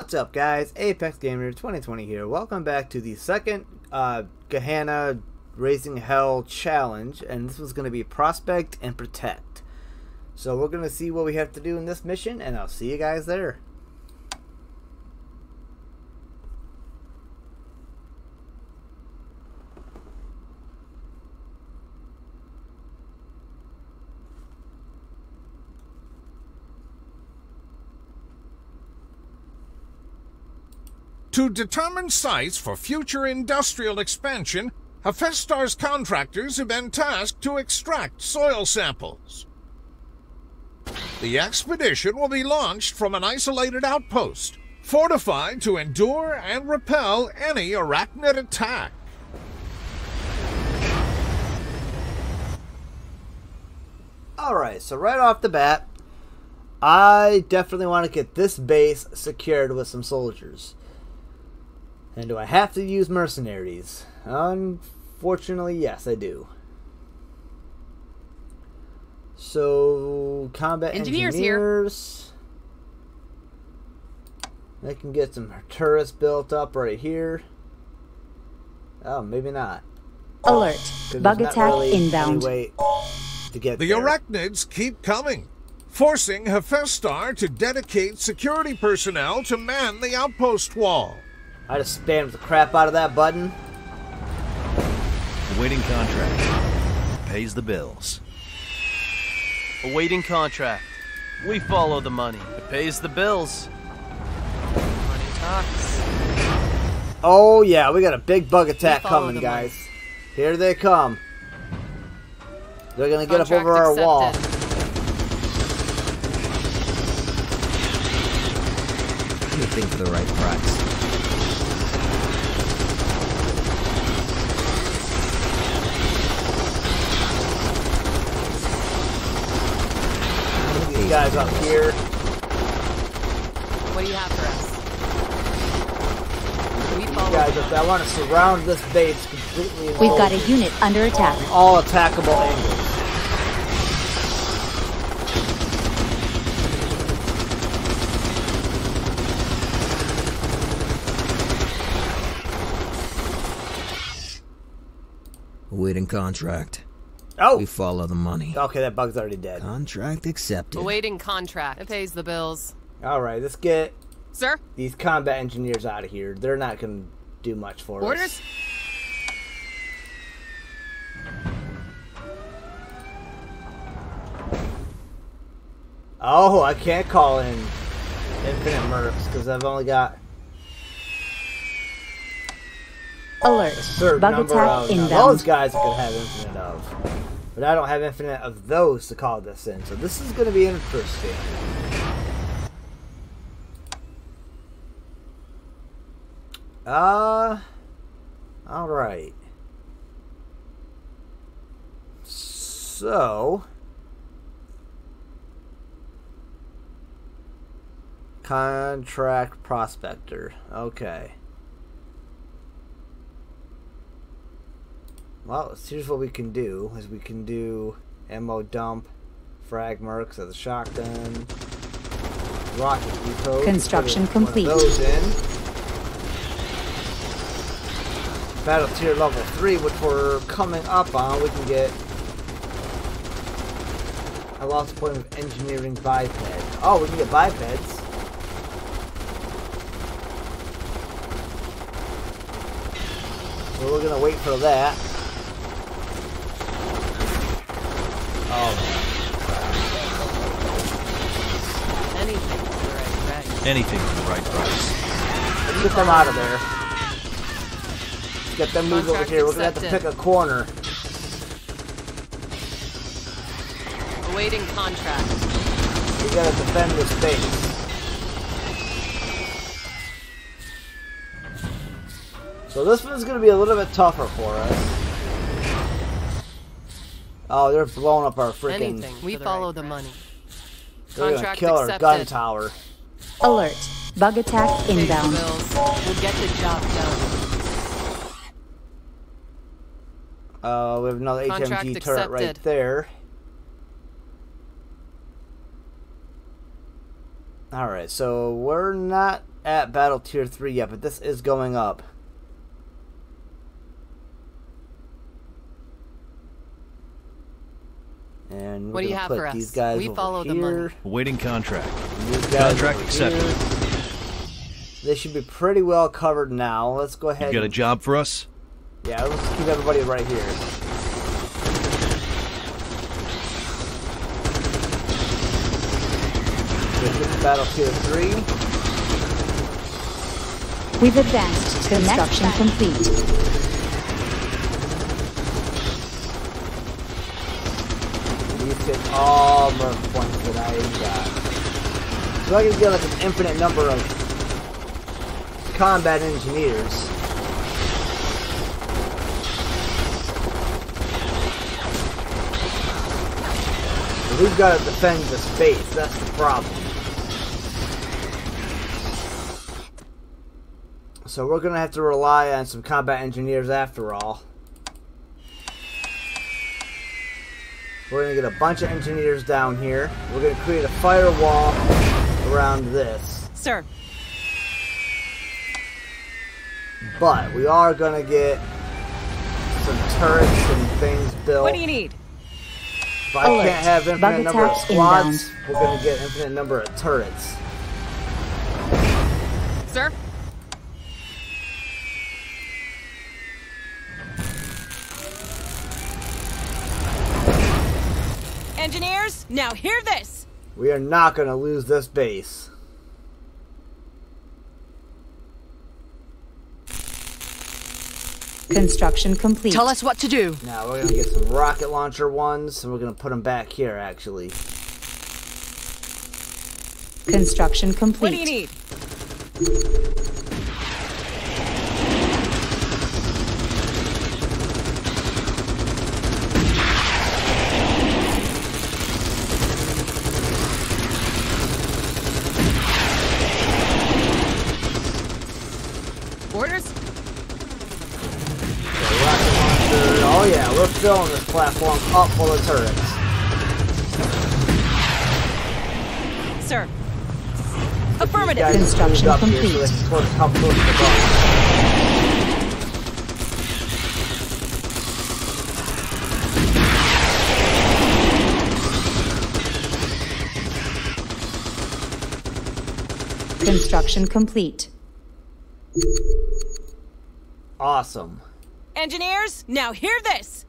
What's up guys, Apex Gamer 2020 here. Welcome back to the second uh, Gehenna Raising Hell Challenge, and this was going to be Prospect and Protect. So we're going to see what we have to do in this mission, and I'll see you guys there. To determine sites for future industrial expansion, Hephaestus contractors have been tasked to extract soil samples. The expedition will be launched from an isolated outpost, fortified to endure and repel any arachnid attack. Alright, so right off the bat, I definitely want to get this base secured with some soldiers. And do I have to use mercenaries? Unfortunately, yes, I do. So, combat engineers, engineers here. I can get some turrets built up right here. Oh, maybe not. Alert. Bug attack really inbound. To get the there. arachnids keep coming, forcing Hephaestus to dedicate security personnel to man the outpost wall. I just spammed the crap out of that button. Awaiting contract. Pays the bills. Awaiting contract. We follow the money. It pays the bills. Money talks. Oh yeah, we got a big bug attack coming, guys. Money. Here they come. They're gonna get up over our wall. Anything for the right price. Guys up here. What do you have for us? We follow guys up I want to surround this base completely. We've got a unit under attack. All attackable angles. Waiting contract. Oh! We follow the money. Okay, that bug's already dead. Contract accepted. Awaiting contract. It pays the bills. Alright, let's get Sir? these combat engineers out of here. They're not going to do much for Orders? us. Oh, I can't call in infinite mercs because I've only got Alert. Bug attack inbound. Those guys could have infinite of. But I don't have infinite of those to call this in. So this is going to be interesting. Uh, alright. So... Contract prospector. Okay. Well, here's what we can do, is we can do ammo dump, frag mercs as the shotgun, rocket depot. Construction complete. those in. Battle tier level 3, which we're coming up on, we can get I lost a point of engineering biped. Oh, we can get bipeds. So we're gonna wait for that. Oh. Anything for the right price. Anything for the right price. Let's get them out of there. Let's get them moved over here. We're gonna have to pick a corner. Awaiting contract. We gotta defend this base. So this one's gonna be a little bit tougher for us. Oh, they're blowing up our freaking. Anything. We follow right the money. They're Contract gonna kill accepted. our gun tower. Alert. Bug attack inbound. We'll get the job done. Uh, we have another Contract HMG turret accepted. right there. Alright, so we're not at battle tier 3 yet, but this is going up. And we're What do you have for us? these guys We over follow the here. money. Awaiting contract. and these guys Contract accepted. here. They should be pretty well covered now. Let's go ahead. You got a job for us? Yeah, let's keep everybody right here. This is battle tier 3. We've advanced. Construction complete. These get all merc points that I got. So I can get like an infinite number of combat engineers. But we've got to defend the space, that's the problem. So we're gonna have to rely on some combat engineers after all. We're gonna get a bunch of engineers down here. We're gonna create a firewall around this. Sir, But we are gonna get some turrets and things built. what do you need? If I Alert. can't have infinite Bug number of attacks squads, inbound. we're gonna get infinite number of turrets. Sir? Engineers, now hear this! We are not gonna lose this base. Construction complete. Tell us what to do. Now we're gonna get some rocket launcher ones, and we're gonna put them back here. Actually, Construction complete. What do you need? Orders? the rocket launcher. Oh yeah, we're filling this platform up full of turrets. Sir. Affirmative. guys Construction moved here so complete. they can close- help close the. Construction complete. Awesome. Engineers, now hear this!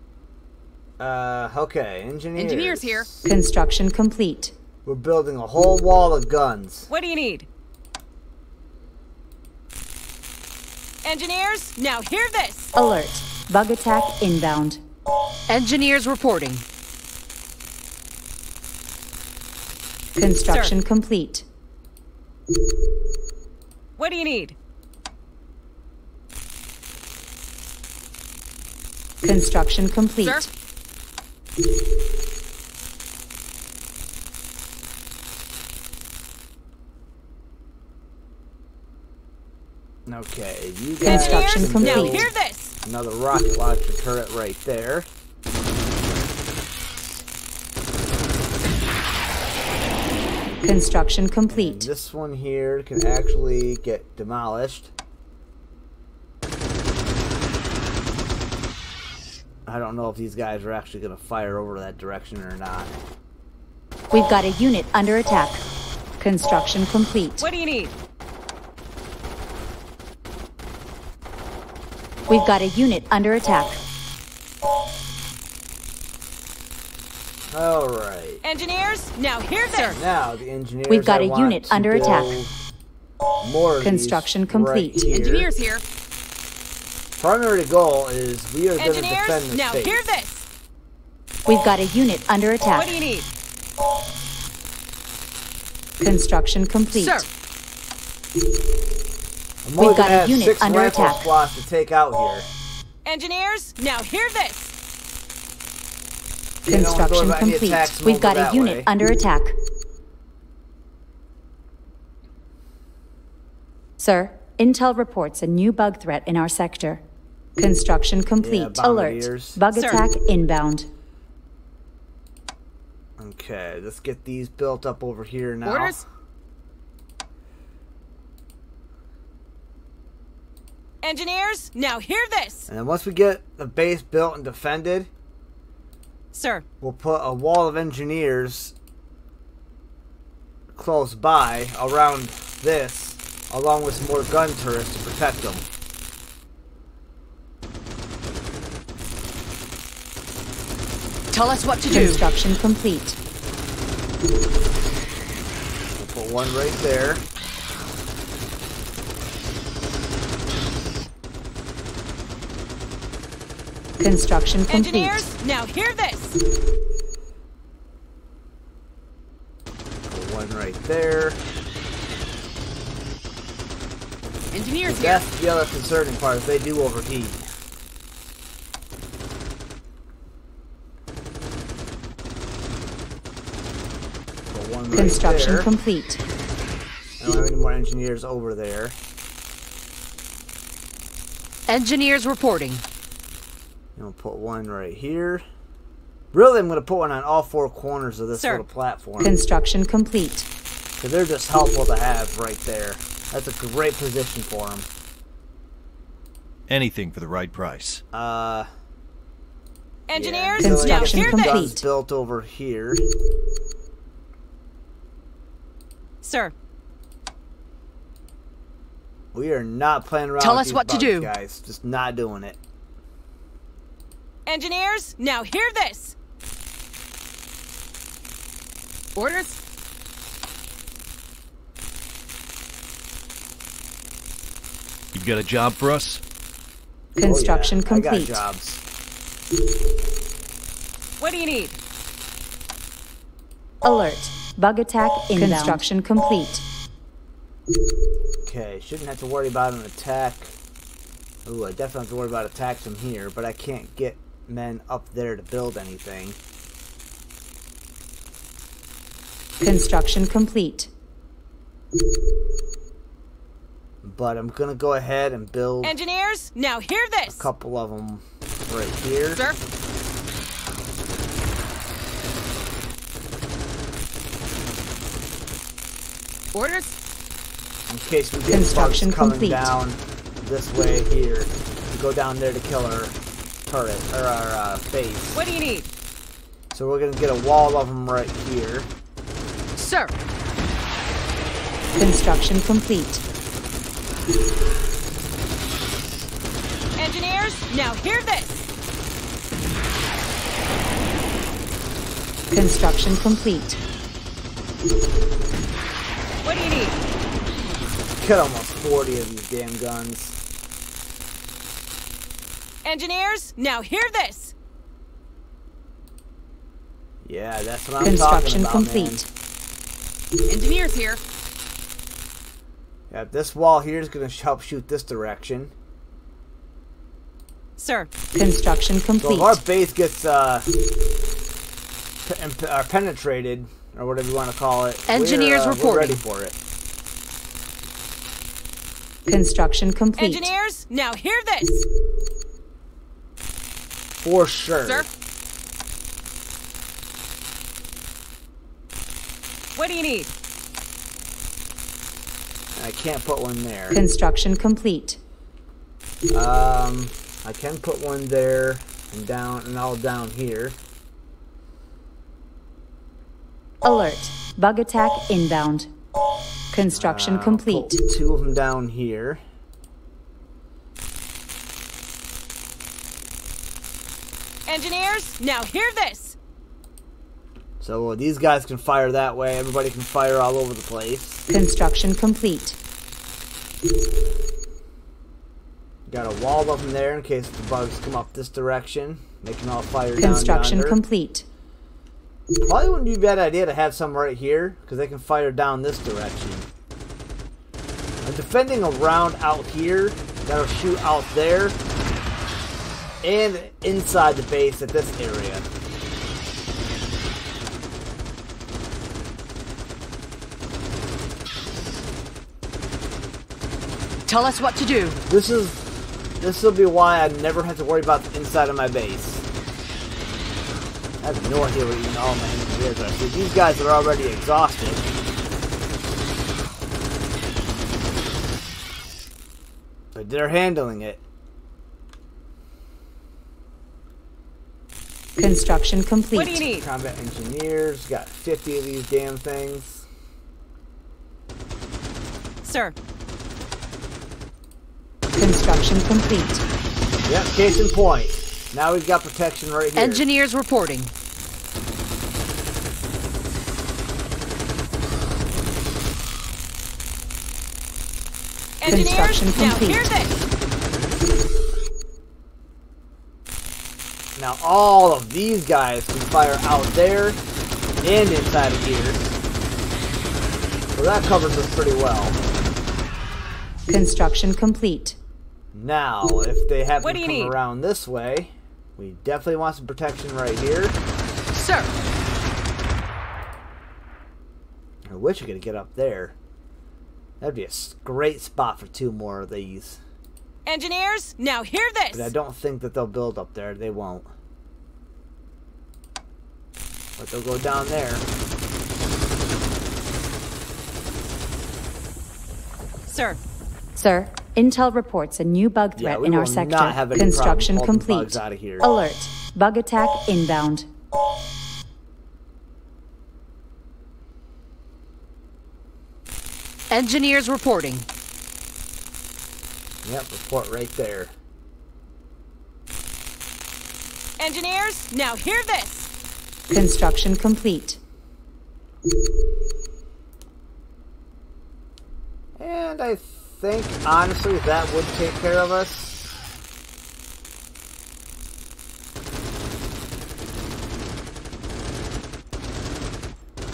Uh, okay, engineers. Engineers here. Construction complete. We're building a whole wall of guns. What do you need? Engineers, now hear this! Alert. Bug attack inbound. Engineers reporting. Construction complete. What do you need? Construction complete. Sir? Okay, you guys. Construction Engineers, now complete. hear this! Another rocket launcher turret right there. Construction And complete. this one here can actually get demolished. I don't know if these guys are actually going to fire over that direction or not. We've got a unit under attack. Construction complete. What do you need? We've got a unit under attack. Alright. Engineers, now hear this! Now, the engineers. We've got I a unit under attack. More of these Construction right complete. here. Engineers here. Primary goal is we are going to defend Engineers, this now space. hear this! We've got a unit under attack. What do you need? Construction complete. Sir, I'm We've got gonna a have unit six under rifle attack. squads to take out here. engineers, now hear this! You know, Construction those are any complete. We've got a unit way. under attack. Sir, Intel reports a new bug threat in our sector. Construction complete. Alert. Bug Sir. attack inbound. Okay, let's get these built up over here now. Orders? Engineers, now hear this. And then once we get the base built and defended, Sir, we'll put a wall of engineers close by around this, along with some more gun turrets to protect them. Tell us what to do. Construction complete. We'll put one right there. Construction complete. Engineers, now hear this. Put one right there. Engineers here. That's the other concerning part, is they do overheat. Put one right Construction there. complete. I don't have any more engineers over there. Engineers reporting. And we'll put one right here. Really, I'm going to put one on all four corners of this Sir. little platform. Construction complete. Because they're just helpful to have right there. That's a great position for them. Anything for the right price. Uh, Engineers, yeah, until I now get Construction hear complete. built over here. Sir, We are not playing around Tell with us these what to do. guys. Just not doing it. engineers, now hear this. Orders? You've got a job for us? Construction oh, yeah. I complete. got jobs. What do you need? Alert. Bug attack inbound. Construction complete. Okay, shouldn't have to worry about an attack. Ooh, I definitely have to worry about attacks from here, but I can't get men up there to build anything. Construction complete. But I'm gonna go ahead and build Engineers, now hear this! a couple of them right here. Sir, orders? In case we get Construction coming complete. down this way here. We go down there to kill our turret, or our uh, base. What do you need? So we're gonna get a wall of them right here. Sir, Construction complete. engineers, now hear this. Construction complete. What do you need? Get almost 40 of these damn guns. Engineers, now hear this. Yeah, that's what I'm Construction talking about, Construction complete. man. Engineers here. Yeah, this wall here is gonna help shoot this direction. Sir, Construction So if complete. our base gets uh, pe- imp- uh, penetrated, or whatever you want to call it, Engineers we're, uh, we're ready for it. Construction complete. engineers, now hear this. For sure. Sir? What do you need? I can't put one there. Construction complete. Um, I can put one there and down and all down here. Alert. Bug attack inbound. Construction Uh, complete. Two of them down here. Engineers, now hear this. So uh, these guys can fire that way. Everybody can fire all over the place. Construction complete. Got a wall up in there in case the bugs come up this direction. They can all fire Construction down yonder. complete. Probably wouldn't be a bad idea to have some right here because they can fire down this direction. I'm defending around out here. That'll shoot out there and inside the base at this area. Tell us what to do. This is this will be why I never have to worry about the inside of my base. I have no idea what even all my engineers are. See, these guys are already exhausted. But they're handling it. Construction complete. What do you need? Combat engineers got 50 of these damn things. Sir. Construction complete. Yep, case in point. Now we've got protection right here. Engineers reporting. Engineers, Construction now complete. hear this. Now all of these guys can fire out there and inside of here. So that covers us pretty well. Construction complete. Now, if they happen What to do you come need? around this way, we definitely want some protection right here. Sir. I wish I could get up there. That'd be a great spot for two more of these. Engineers, now hear this. But I don't think that they'll build up there. They won't. But they'll go down there. Sir. Sir, Intel reports a new bug threat we in our will sector. not have any Construction complete. bugs outta here. Alert. Bug attack inbound. Engineers reporting. Yep, report right there. Engineers, now hear this. Construction complete. And I think, honestly, that would take care of us.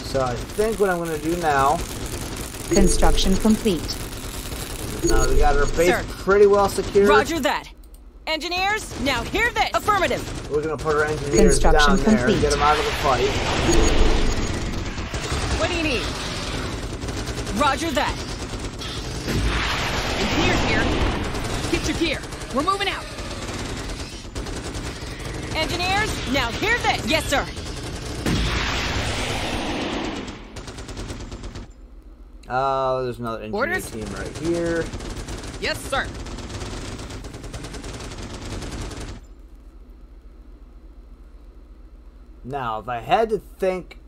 So I think what I'm going to do now, Construction complete. now we got our base Sir. pretty well secured. Roger that. Engineers, now hear this. Affirmative. We're going to put our engineers Construction down there and complete. get them out of the fight. What do you need? Roger that. Engineers here. Get your gear. We're moving out. Engineers, now hear this. Yes, sir. Oh, there's another engineer Orders? team right here. Yes, sir. Now, if I had to think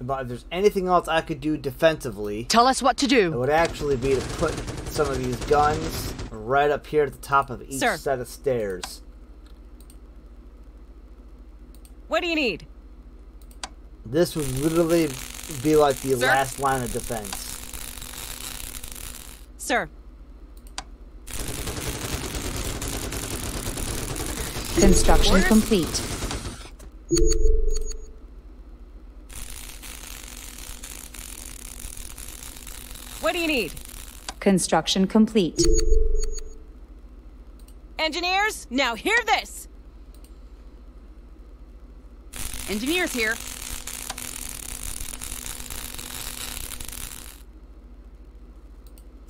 about if there's anything else I could do defensively, Tell us what to do. it would actually be to put some of these guns right up here at the top of each Sir. set of stairs. What do you need? This would literally be like the Sir? last line of defense. Sir. Construction complete. What do you need? Construction complete. Engineers, now hear this. Engineers here.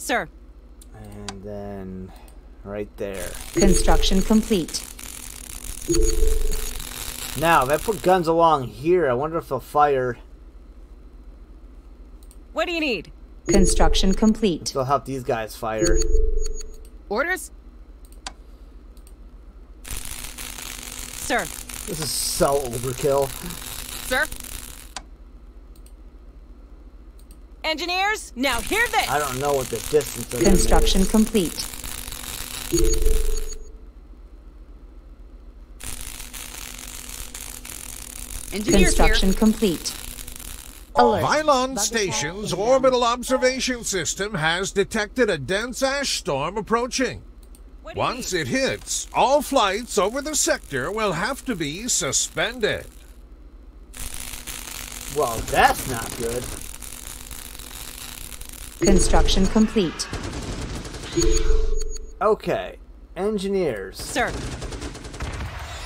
Sir. And then right there. Construction complete. Now, if I put guns along here, I wonder if they'll fire. What do you need? Construction complete. They'll help these guys fire. Orders? Sir. This is so overkill. Sir? Engineers, now hear this. I don't know what the distance of them is. Construction complete. Engineers Construction complete. Alert. Vylon Station's orbital observation system has detected a dense ash storm approaching. What do you Once it hits, all flights over the sector will have to be suspended. Well, that's not good. Construction complete. Okay, engineers. Sir.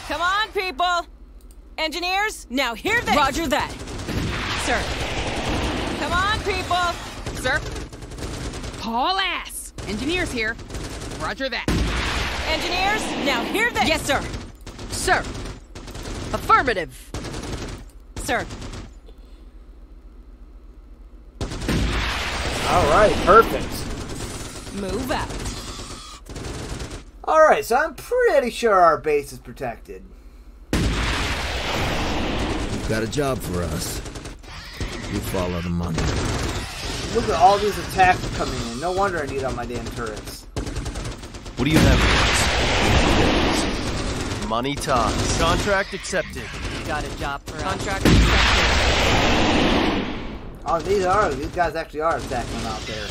Come on, people. Engineers, now hear this. Roger that. Sir. Come on, people. Sir. Haul ass! Engineers here. Roger that. Engineers, now hear this. Yes, sir. Sir. Affirmative. Sir. All right, perfect. Move out. Alright, so I'm pretty sure our base is protected. You've got a job for us. We follow the money. Look at all these attacks coming in. No wonder I need all my damn turrets. What do you have for Money talks. Contract accepted. You Got a job for us. Contract accepted. Oh, these are these guys actually are attacking them out there.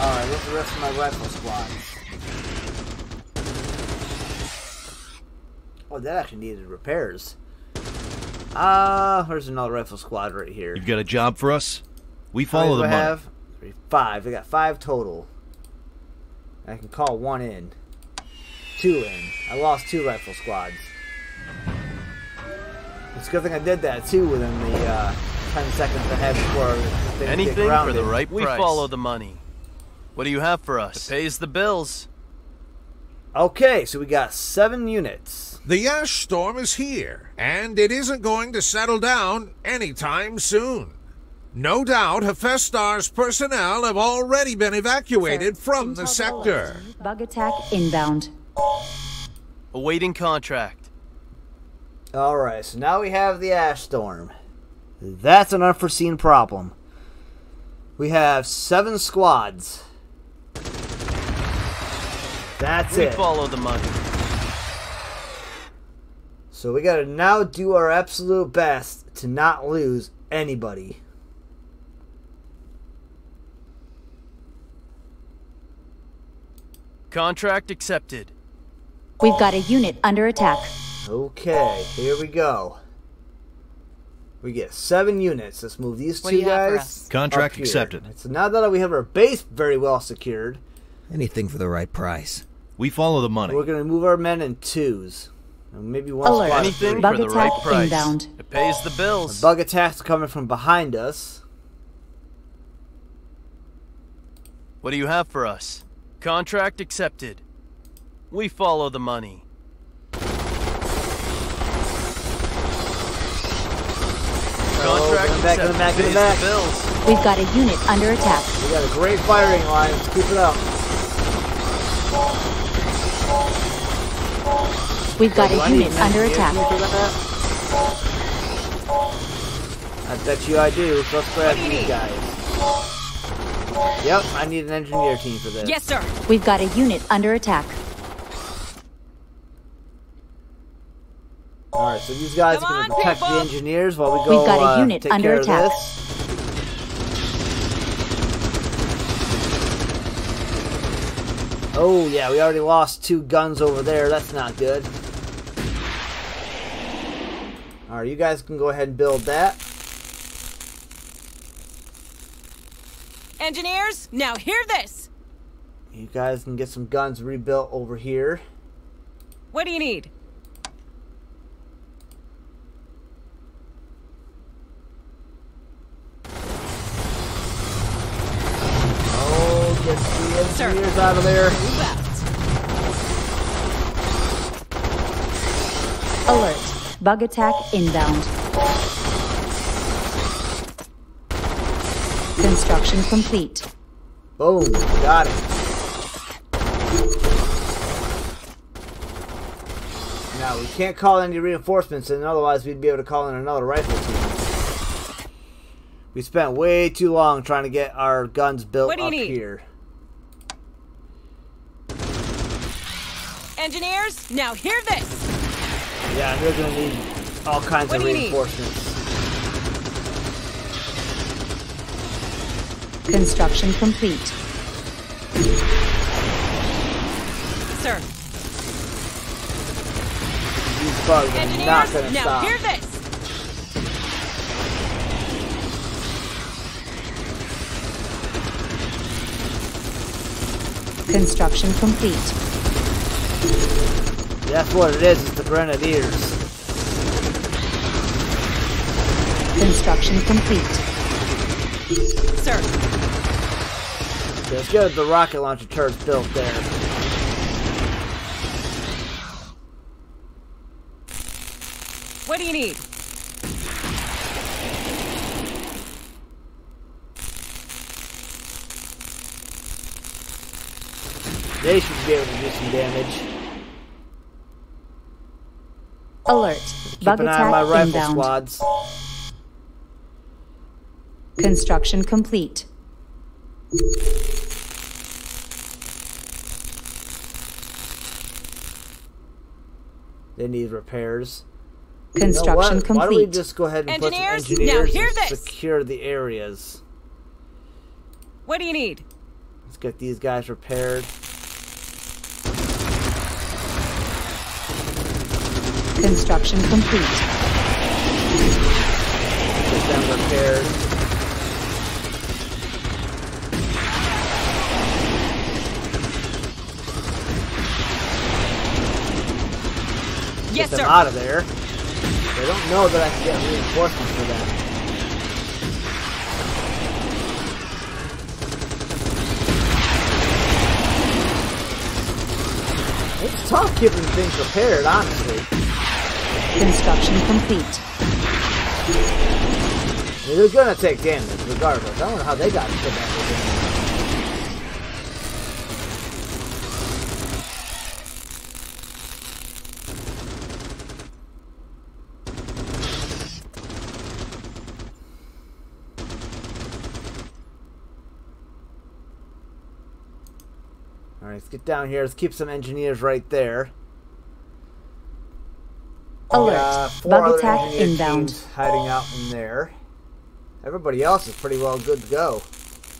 Alright, what's the rest of my rifle squads? Oh, that actually needed repairs. Ah, uh, there's another rifle squad right here. You've got a job for us? We follow the money. have? Three, five. We got five total. I can call one in. Two in. I lost two rifle squads. It's a good thing I did that too within the uh, 10 seconds ahead before things get Anything for the right We price. follow the money. What do you have for us? It pays the bills. Okay, so we got seven units. The ash storm is here, and it isn't going to settle down anytime soon. No doubt Hephaestus's personnel have already been evacuated from the sector. Bug attack inbound. Awaiting contract. Alright, so now we have the ash storm. That's an unforeseen problem. We have seven squads. That's We it. follow the money. So we gotta now do our absolute best to not lose anybody. Contract accepted. We've got a unit under attack. Okay, here we go. We get seven units. Let's move these What two you have for guys. Contract up here. accepted. So now that we have our base very well secured, Anything for the right price. We follow the money. we're gonna move our men in twos. And maybe one Alert. squad Anything. Bug for the attack right price. inbound. It pays the bills. Bug attacks coming from behind us. What do you have for us? Contract accepted. We follow the money. Contract get 'em back, get 'em accepted. back, get 'em Pays back. the bills. We've got a unit under attack. We got a great firing line. Let's keep it up. We've got Do a I unit under attack. team for that? I bet you I do. So let's grab What do you these need? guys. Yep, I need an engineer team for this. Yes, sir. We've got a unit under attack. Alright, so these guys Come are going to protect people. the engineers while we go We've got a uh, unit take under care attack. Of this. Oh, yeah, we already lost two guns over there. That's not good. Alright, you guys can go ahead and build that. Engineers, now hear this. You guys can get some guns rebuilt over here. What do you need? Oh, get the Sir. engineers out of there. Alert. Bug attack inbound. Construction complete. Boom, got it. Now, we can't call any reinforcements and otherwise we'd be able to call in another rifle team. We spent way too long trying to get our guns built What do you up need? here. Engineers, now hear this. Yeah, they're gonna need all kinds What of do you need? reinforcements. Construction complete. Sir. These bugs are not gonna now stop. hear this. Construction complete. That's what it is, it's the Grenadiers. Construction complete. Sir. Let's get the rocket launcher turret built there. What do you need? They should be able to do some damage. Alert. Bug Keep an eye on my attack rifle inbound. squads. Construction complete. They need repairs. You know Construction? Why don't we complete. just go ahead and Engineers, put some now hear this. secure the areas. What do you need? Let's get these guys repaired. Construction complete. Get them repaired. Yes, Get them sir. out of there. They don't know that I can get reinforcements for them. It's tough keeping things repaired, honestly. Construction complete. I mean, they're gonna take damage regardless. I don't know how they got to that. Alright, let's get down here. Let's keep some engineers right there. Alert. Uh, four Bug attack inbound. hiding out in there. Everybody else is pretty well good to go.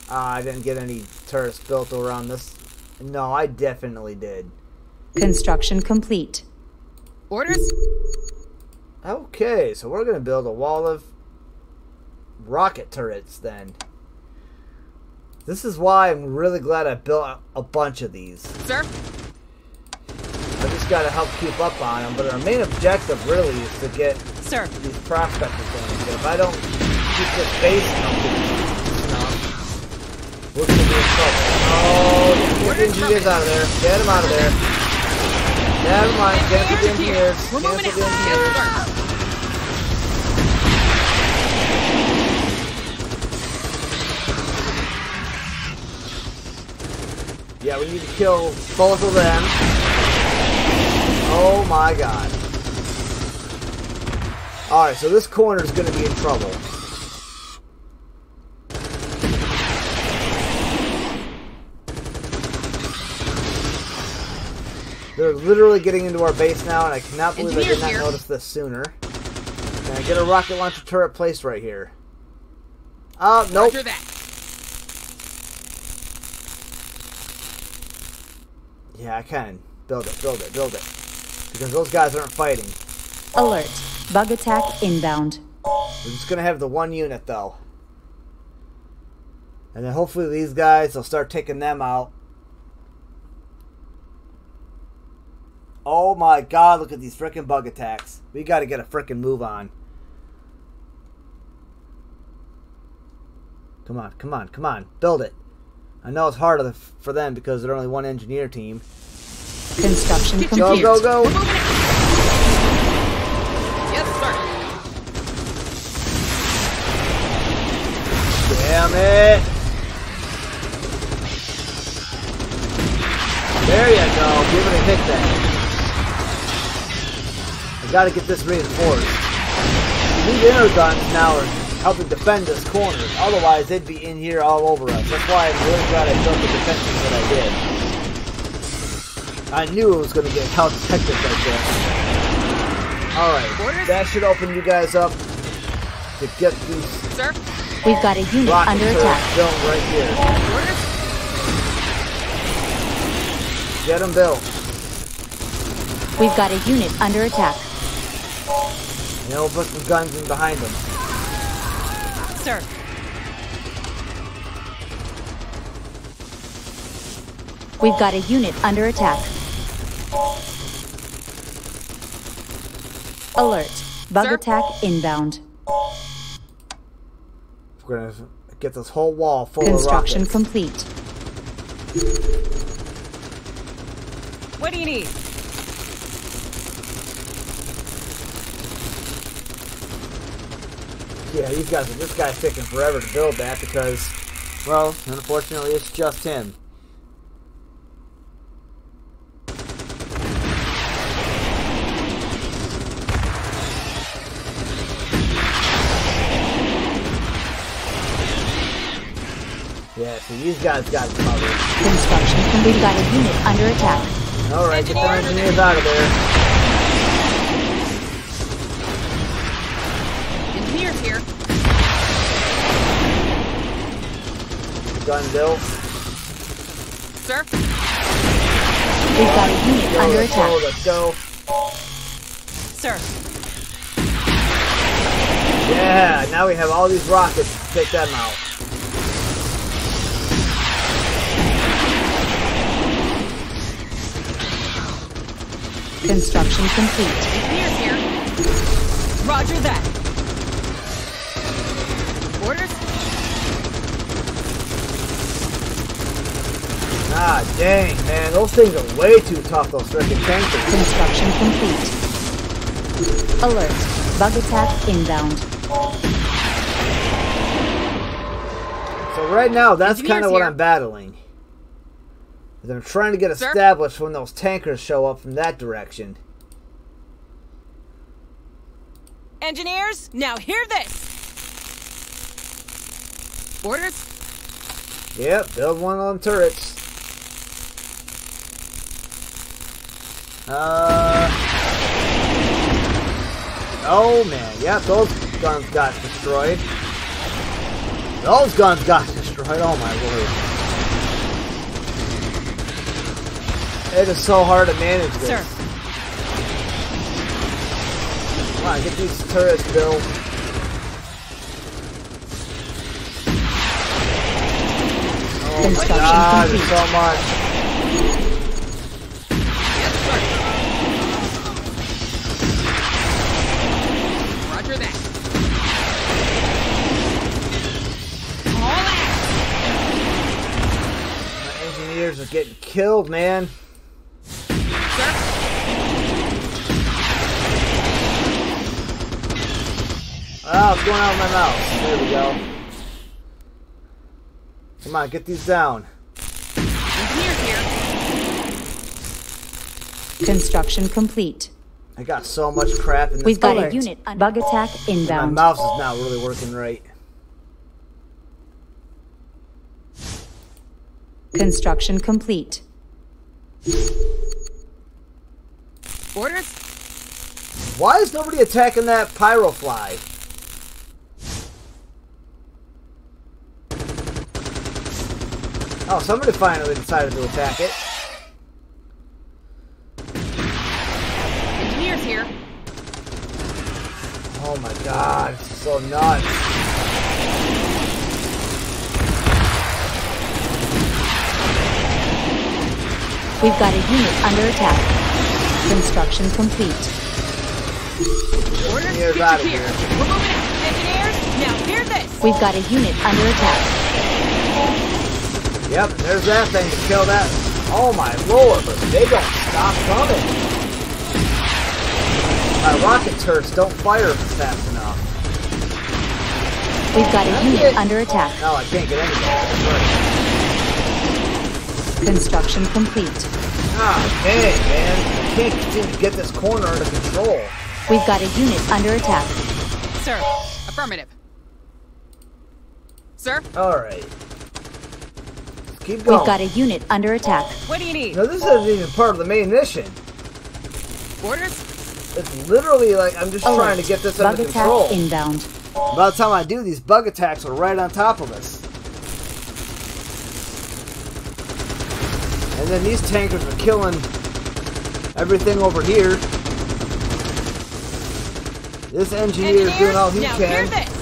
Uh, I didn't get any turrets built around this. No, I definitely did. Construction complete. Orders? Okay, so we're gonna build a wall of rocket turrets then. This is why I'm really glad I built a- a bunch of these. Sir? Just gotta help keep up on them, but our main objective really is to get Sir, these prospector things. But if I don't keep this base healthy, you know, we're gonna be in trouble. Oh, get the engineers out of there. Get them out of there. Never mind. Cancel the engineers. We're Cancel moving the engineers. Yeah, we need to kill both of them. Oh my god. Alright, so this corner is going to be in trouble. They're literally getting into our base now, and I cannot believe I did not here. notice this sooner. Can I get a rocket launcher turret placed right here? Oh, nope. Roger that. Yeah, I can. Build it, build it, build it. Because those guys aren't fighting. Alert. Bug attack inbound. We're just gonna have the one unit though. And then hopefully these guys will start taking them out. Oh my god, look at these freaking bug attacks. We gotta get a freaking move on. Come on, come on, come on. Build it. I know it's harder for them because they're only one engineer team. Construction Get Go, complete. go, go! We're moving out. Yes, sir. Damn it! There you go. Give it a hit then. I gotta get this reinforced. These inner guns now are helping defend this corner. Otherwise, they'd be in here all over us. That's why I'm really glad I built the defenses that I did. I knew it was gonna get hell detected like this. Alright, that should open you guys up to get these Sir? We've got a unit under attack. built right here. Orders? Get them built. We've got a unit under attack. And then we'll put some guns in behind them. sir. We've got a unit under attack. Alert. Bug Sir? attack inbound. We're gonna get this whole wall full Construction of rockets. complete. What do you need? yeah, these guys. Are this guy's taking forever to build that because, well, unfortunately, it's just him. Yeah, so these guys got it covered. Construction complete. We've got a unit under attack. Alright, get the engineers out of there. Engineers here. Gun built. Sir? We've got a unit Go, under let's attack. go, let's go. Sir. Yeah, now we have all these rockets. Take them out. Construction complete. Engineers here. Roger that. Orders? Ah, dang, man. Those things are way too tough, those freaking tankers. Construction complete. Alert. Bug attack inbound. So right now, that's kind of what here. I'm battling. Is I'm trying to get Sir? established when those tankers show up from that direction. Engineers, now hear this. Orders? Yep, build one of them turrets. Uh. Oh man, yeah, those guns got destroyed. Those guns got destroyed. Oh my lord. It is so hard to manage this. Sir. On, get these turrets built. Oh my god, complete. there's so much. Roger that. Haul ass! My engineers are getting killed, man. Oh, what's going on with my mouse? There we go. Come on, get these down. Construction complete. I got so much crap in this We've got thing. a unit. Bug attack inbound. My mouse is not really working right. Construction complete. Orders? Why is nobody attacking that pyrofly? Oh, somebody finally decided to attack it. Engineers here. Oh my god, this is so nuts. We've got a unit under attack. Construction complete. Orders? Engineers Get out of here. here. We're moving out. Engineers, now hear this. We've got a unit under attack. Yep, there's that thing to kill that. Oh my lord, but they don't stop coming. My rocket turrets don't fire fast enough. We've got a unit under attack. No, I can't get anybody. That's right. Construction complete. Ah, dang, man. I can't seem to get this corner under control. We've got a unit under attack. Sir. Affirmative. Sir? Alright. Keep going. We've got a unit under attack. What do you need? No, this isn't even part of the main mission. Orders? It's literally like I'm just Alert. trying to get this Bug under attack control. inbound. By the time I do, these bug attacks are right on top of us. And then these tankers are killing everything over here. This engineer is doing all he now hear can.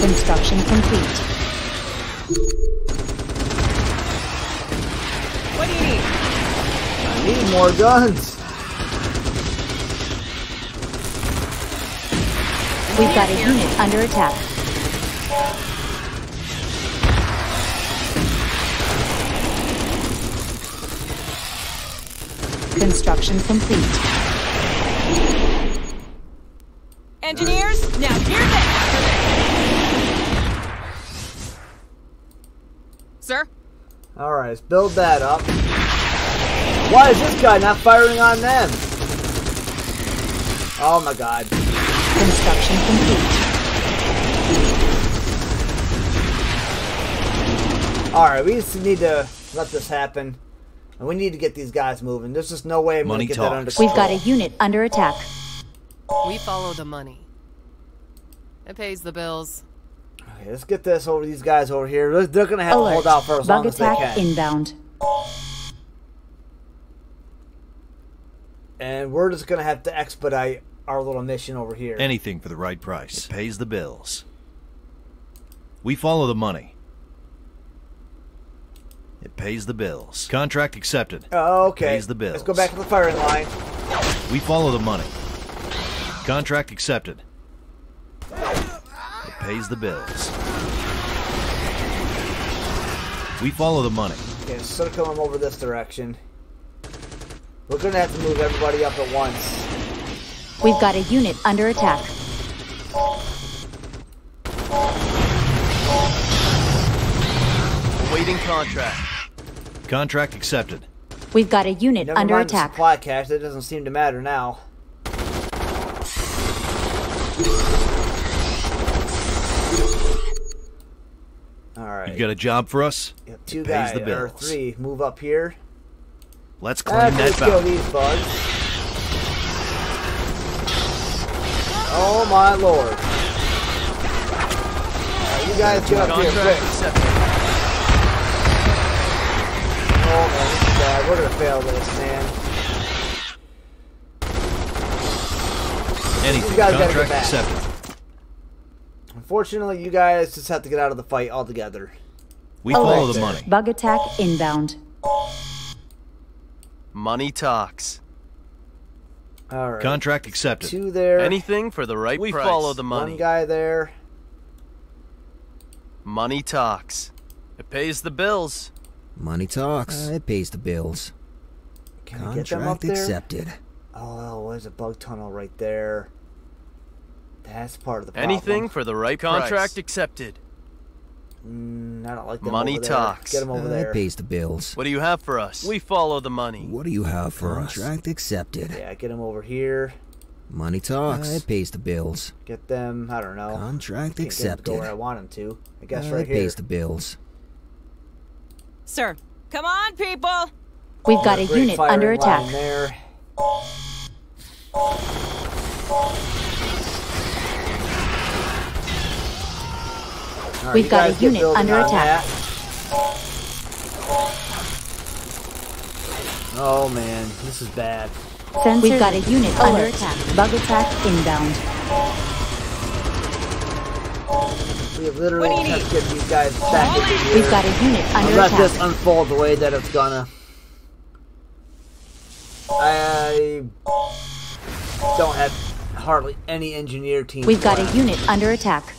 Construction complete. What do you need? I need more guns. We've got a unit under attack. Construction complete. Engineers, now hear this. Sir? Alright, let's build that up. Why is this guy not firing on them? Oh my god. Construction complete. Alright, we just need to let this happen. And we need to get these guys moving. There's just no way I'm Money gonna get that under control. We've got a unit under attack. We follow the money. It pays the bills. Okay, let's get this over these guys over here. They're- They're gonna have to hold out for as long Bug as they attack can. inbound. and we're just gonna have to expedite our little mission over here. Anything for the right price. It pays the bills. We follow the money. It pays the bills. Contract accepted. Oh, okay. Pays the bills. Let's go back to the firing line. We follow the money. Contract accepted. It pays the bills. We follow the money. Okay, circle them over this direction. We're gonna have to move everybody up at once. We've got a unit under attack. Awaiting contract. Contract accepted. We've got a unit Never under mind the attack. supply cache. That doesn't seem to matter now. All right. You got a job for us? Yep, two pays guys the or three move up here. Let's ah, claim Let's that just kill these bugs. Oh my lord! Alright, you guys get up here Contract quick. Oh man, this is bad. We're gonna fail this, man. Anything. You guys gotta get Contract back. accepted. Unfortunately, you guys just have to get out of the fight altogether. We oh, follow the money. Bug attack inbound. Money talks. All right. Contract accepted. Two there. Anything for the right we price. follow the money. One guy there. Money talks. It pays the bills. Money talks. it pays the bills. Can we get them up Contract there? accepted. Oh, there's a bug tunnel right there. That's part of the problem. Anything for the right contract Price. accepted. Mm, I don't like them Money over there. talks. Get them over Uh, there. it pays the bills. What do you have for us? We follow the money. What do you have for us? Contract accepted. Yeah, get them over here. Money talks. it pays the bills. Get them. I don't know. Contract Can't get them to accepted. go where I want them to. I guess Uh, right it here. pays the bills. Sir, come on, people. We've got a unit under attack. There. Right, We've got a unit under attack. that. Oh man, this is bad. Sensors. We've got a unit under attack. Bug attack inbound. We have literally What do you have to get these guys back into here. We've got a unit and attack. let this attack. unfold the way that it's gonna. I don't have hardly any engineer team. We've got a unit under attack.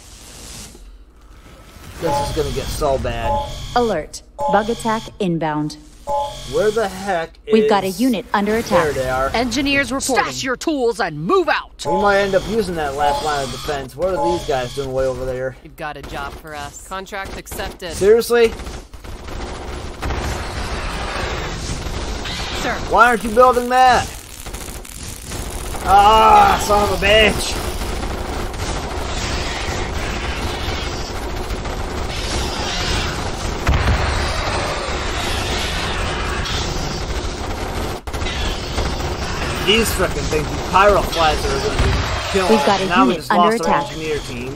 This is gonna get so bad. Alert. Bug attack inbound. Where the heck is... We've got a unit under There attack. they are. Engineers reporting. Stash your tools and move out. We might end up using that last line of defense. What are these guys doing way over there? You've got a job for us. Contract accepted. Seriously? Sir, Why aren't you building that? Ah, son of a bitch! These frickin' things, these pyroclasts are gonna be killing We've got us. a now we unit just under lost our attack. engineer team.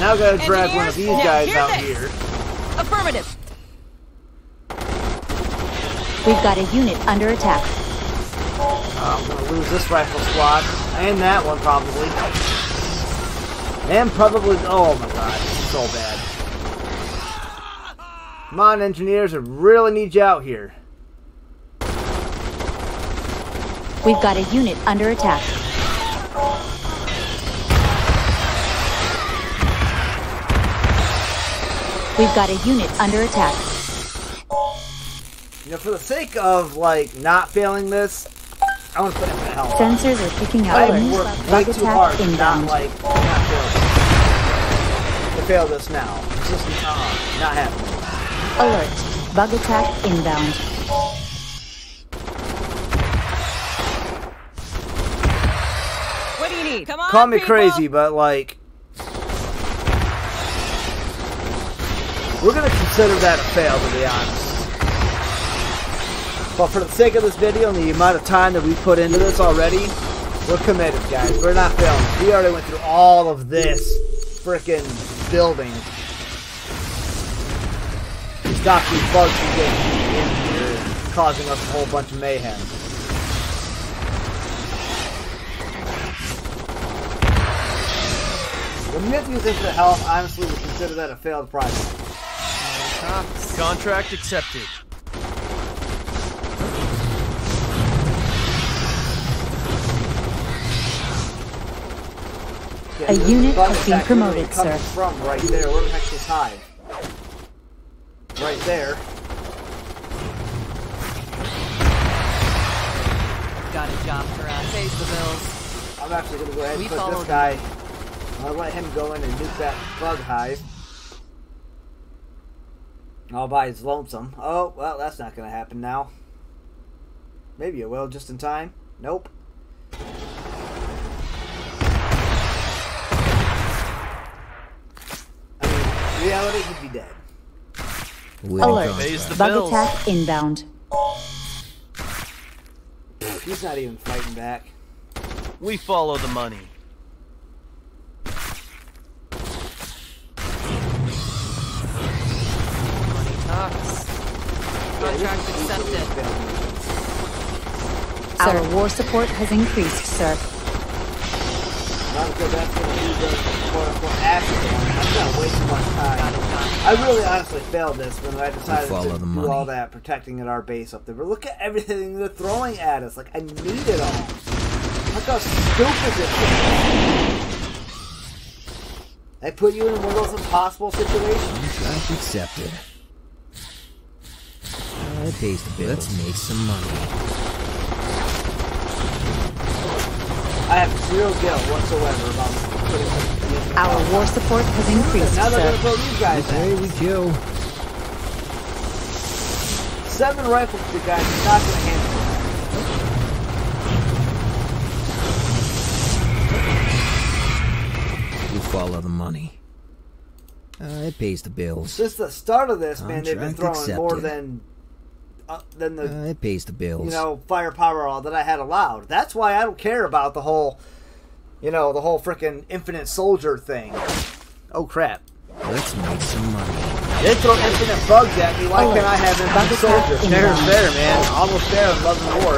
Now gotta drag one of these guys out this. here. affirmative. We've got a unit under attack. Oh, I'm gonna lose this rifle squad. And that one, probably. And probably... Oh my god, so bad. Come on, engineers, I really need you out here. We've got a unit under attack. We've got a unit under attack. You know, for the sake of, like, not failing this, I want to put it in the hell. Sensors are picking I up alerts. worked way too hard to not, like, not fail this. To fail this now. It's just uh, not happening. Alert. Bug attack inbound. What grenade. Come on, Call me people. crazy, but like, we're gonna consider that a fail, to be honest. But for the sake of this video and the amount of time that we put into this already, we're committed, guys. We're not failing. We already went through all of this freaking building. to Stop these bugs from getting in here, causing us a whole bunch of mayhem. When you have to use instant health, honestly, we consider that a failed project. Contract accepted. A unit has been attack promoted, sir. From right there, where the heck is hive? Right there. Got a job for us. Pays the bills. I'm actually gonna go ahead and We put this them. guy. I'll let him go in and nuke that bug hive. All by his lonesome. Oh, well, that's not gonna happen now. Maybe it will, just in time. Nope. I mean, reality, he'd be dead. Winning Alert. Bug attack inbound. He's not even fighting back. We follow the money. Money Contract accepted. Our war support has increased, sir. Not because that's going to be the quote unquote action one. I'm going to waste too much time. I really honestly failed this when I decided to the do money. all that protecting at our base up there. But look at everything they're throwing at us. Like, I need it all. Look how stupid this is. They put you in one of those impossible situations. Contract accepted. That pays the bills. Let's make some money. I have zero guilt whatsoever about putting this Our war support has increased, Now they're going to throw you guys There we go. Seven rifles, you guys are not going to handle it. We follow the money. Uh, it pays the bills. Since the start of this, man, they've been Contract throwing more than uh, than the Uh, it pays the bills. you know firepower all that I had allowed. That's why I don't care about the whole, you know, the whole freaking infinite soldier thing. Oh crap! Let's make some money. They throw infinite bugs at me. Why can't I have infinite Bug soldiers? There's inbound. there, man. Almost there in Love and War.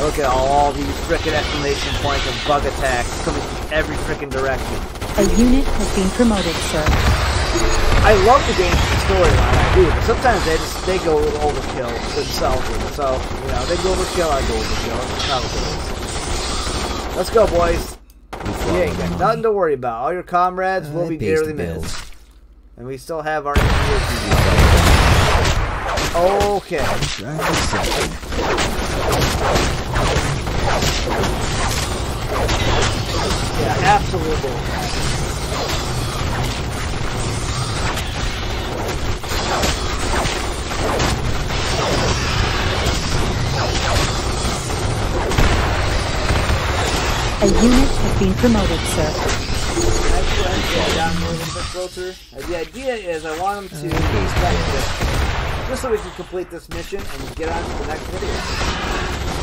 Look at all, all these freaking exclamation points of bug attacks coming from every freaking direction. A unit has been promoted, sir. I love the game's storyline, I do, but sometimes they just they go a little overkill themselves. So you know, they go overkill, I go overkill. That's how it. Let's go, boys. You ain't got nothing to worry about. All your comrades will be dearly missed, and we still have our. Okay. Yeah, absolutely. A unit has been promoted, sir. Actually, I'm down here a little bit closer. The idea is I want them to respect this, just so we can complete this mission and get on to the next video.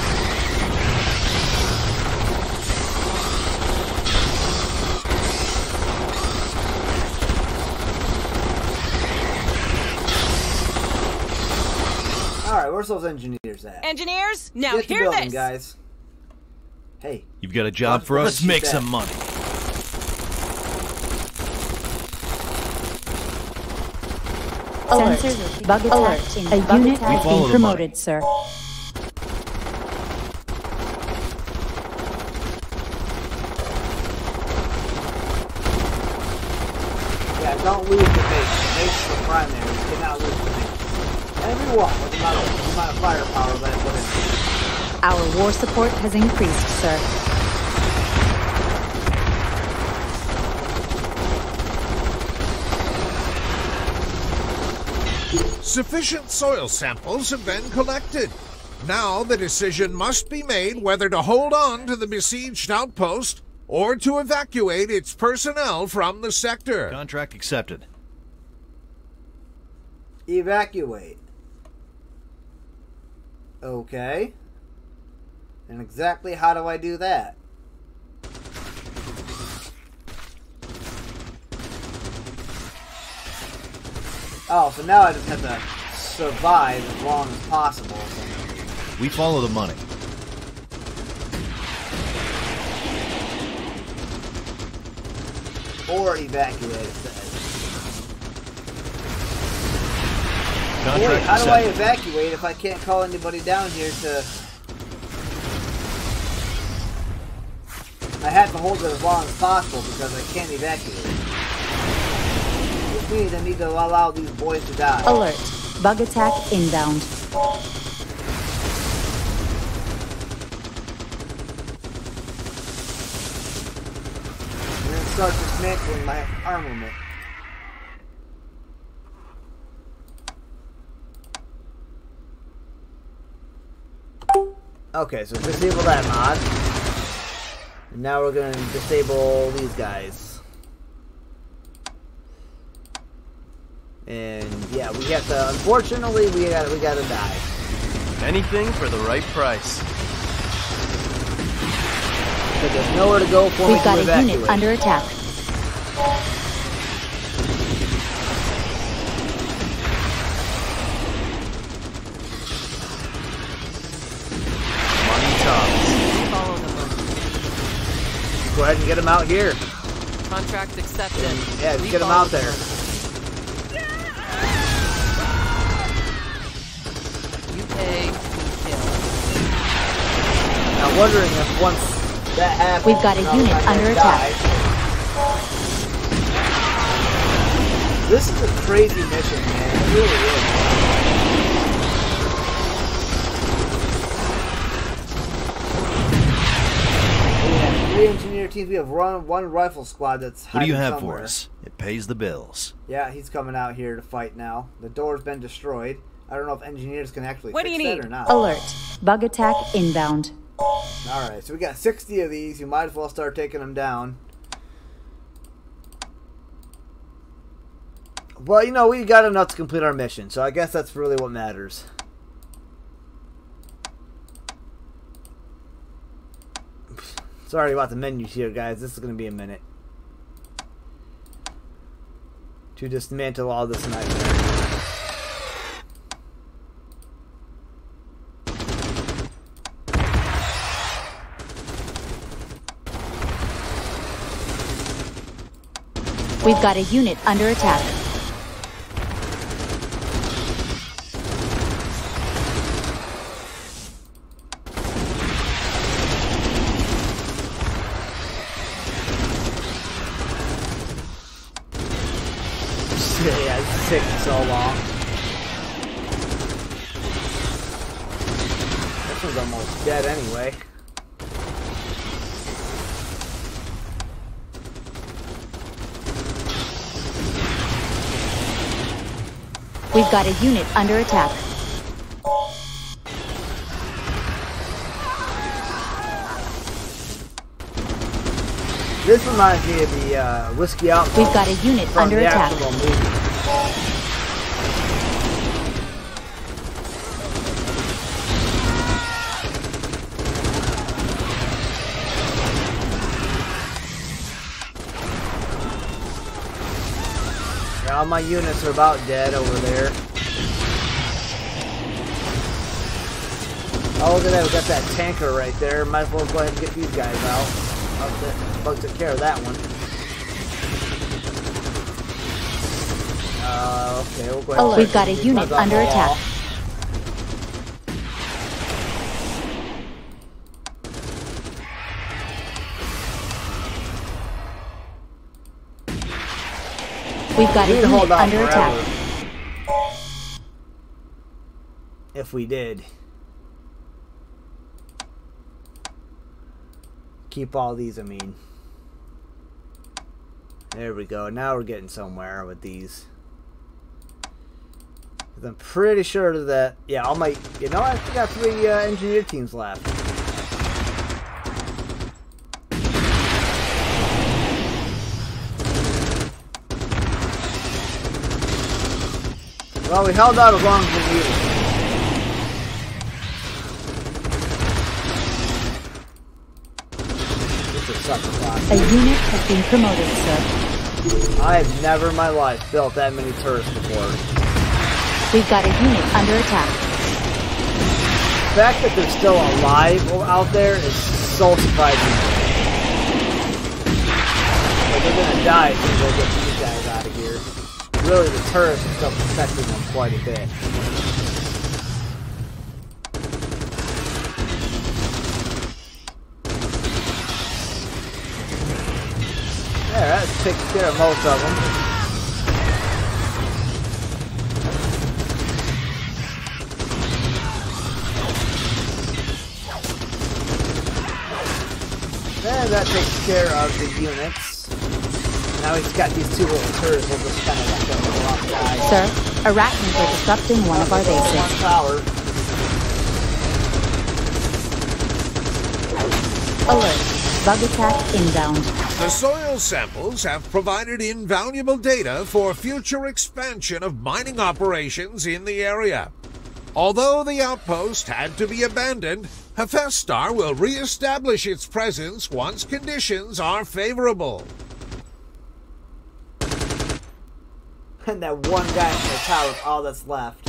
Alright, where's those engineers at? Engineers, now Get the hear building, this. guys. Hey, You've got a job Let's- for let's Make that. some money. Alert. Bug attack. A unit has been promoted, sir. yeah, don't lose the base. The base is the primary. You cannot lose the base. Everyone with the amount of, the amount of firepower that I put in. Our war support has increased, sir. Sufficient soil samples have been collected. Now the decision must be made whether to hold on to the besieged outpost or to evacuate its personnel from the sector. Contract accepted. Evacuate. Okay. And exactly how do I do that? Oh, so now I just have to survive as long as possible. We follow the money. Or evacuate, it says. Contract Wait, how do I evacuate if I can't call anybody down here to... I have to hold it as long as possible because I can't evacuate. Which means I need to allow these boys to die. Alert. Bug attack inbound. I'm gonna start dismantling my armament. Okay, so disable that mod. And now we're gonna disable these guys. And yeah, we have to. Unfortunately, we got we gotta die. Anything for the right price. But there's nowhere to go for me We've got to a evacuate. unit under attack. Go ahead and get him out here. Contract accepted. Yeah, just We get him out there. money. You pay, we kill. I'm wondering if once that happens, We've got a I'm unit not gonna under die. attack. This is a crazy mission, man. It really is. We have three engineer teams. We have run one rifle squad that's What do you have somewhere. for us? It pays the bills. Yeah, he's coming out here to fight now. The door's been destroyed. I don't know if engineers can actually What do fix you that need? or not. Alert. Bug attack inbound. All right, so we got 60 of these. You might as well start taking them down. Well, you know, we got enough to complete our mission, so I guess that's really what matters. Sorry about the menus here, guys. This is going to be a minute. To dismantle all this nightmare. We've got a unit under attack. yeah, it's taking so long. This one's almost dead anyway. We've got a unit under attack. This reminds me of the uh, Whiskey Outlaw. We've got a unit under attack. All my units are about dead over there. Oh, look at that. We got that tanker right there. Might as well go ahead and get these guys out. Bug took care of that one. Uh, okay, we'll go ahead. Alert. and We've got a unit under attack. We've got unit hold on under forever. attack. If we did. Keep all these, I mean. There we go. Now we're getting somewhere with these. I'm pretty sure that, yeah, all my, you know, I still got three uh, engineer teams left. Well, we held out as long as we needed. This is such a lot. A unit has been promoted, sir. I have never in my life built that many turrets before. We've got a unit under attack. The fact that they're still alive out there is so surprising. Like they're gonna die as soon as I get these guys out of here. Really, the turrets still protecting them quite a bit. Yeah, that takes care of most of them. And that takes care of the units. Now he's got these two little turrets. We'll just kind of let them go outside. Sir, arachnids are disrupting one of our One bases. tower. Alert. Bug attack inbound. The soil samples have provided invaluable data for future expansion of mining operations in the area. Although the outpost had to be abandoned, Hephaestus will re-establish its presence once conditions are favorable. And that one guy in the tower is all that's left.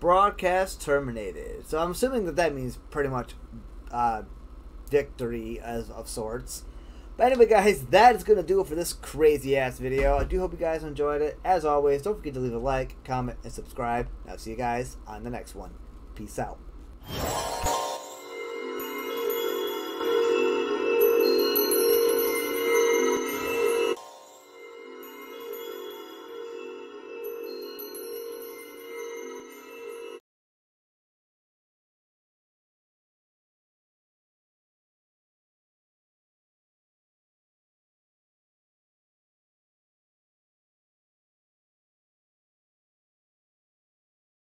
Broadcast terminated. So I'm assuming that that means pretty much uh, victory as of sorts. But anyway, guys, that is going to do it for this crazy ass video. I do hope you guys enjoyed it. As always, don't forget to leave a like, comment, and subscribe. I'll see you guys on the next one. Peace out.